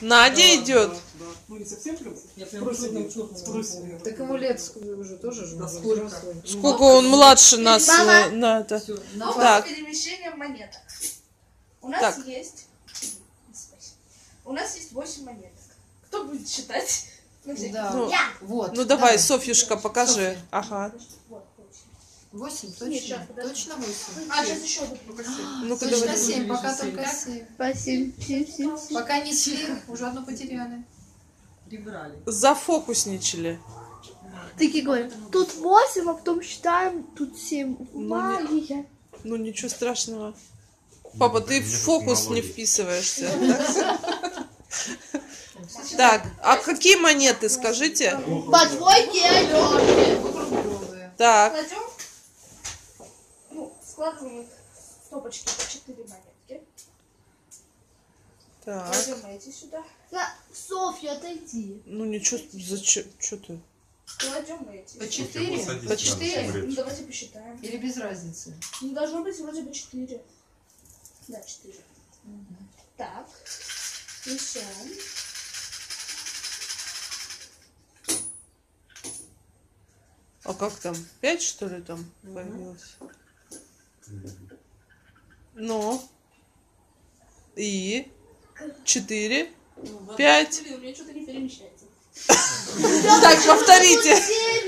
Надя идет. Да. Ну не совсем прям. Я прям. Так ему лет уже тоже же. Да сколько? взрослый. Сколько он младше нас Мама. э, на это. На Так. перемещение монеток. У нас Так. есть... У нас есть 8 монеток. Кто будет считать? Всякий Да. Ну, Я! Вот. Ну давай, давай. Софьюшка, покажи. Софья. Ага. Восемь, Нет, точно? подожди. Точно восемь? А, сейчас еще одну покажу. Ну-ка Точно семь, пока Семь. только семь. Спасибо. Семь, семь, семь. Пока не семь, уже одну потеряли. Прибрали. Зафокусничали. Такие говорят, тут 8, а потом считаем, тут 7. Магия. Ну ничего страшного. Папа, ты в фокус не вписываешься. Так, а какие монеты, скажите? По двойке. Круглые. Так, В стопочки по 4 монетки. так. Кладем эти сюда. Софья, отойди. Ну ничего, зачем? Что ты? Кладем эти. По сюда. четыре? По По четыре? Ну, давайте посчитаем. Или без разницы? Ну, должно быть вроде бы 4. Да, 4. Так. Несем. А как там? Пять, что ли, там появилось? Ну? И? Четыре? Пять? У меня что-то не перемещается. Так, повторите. Семь,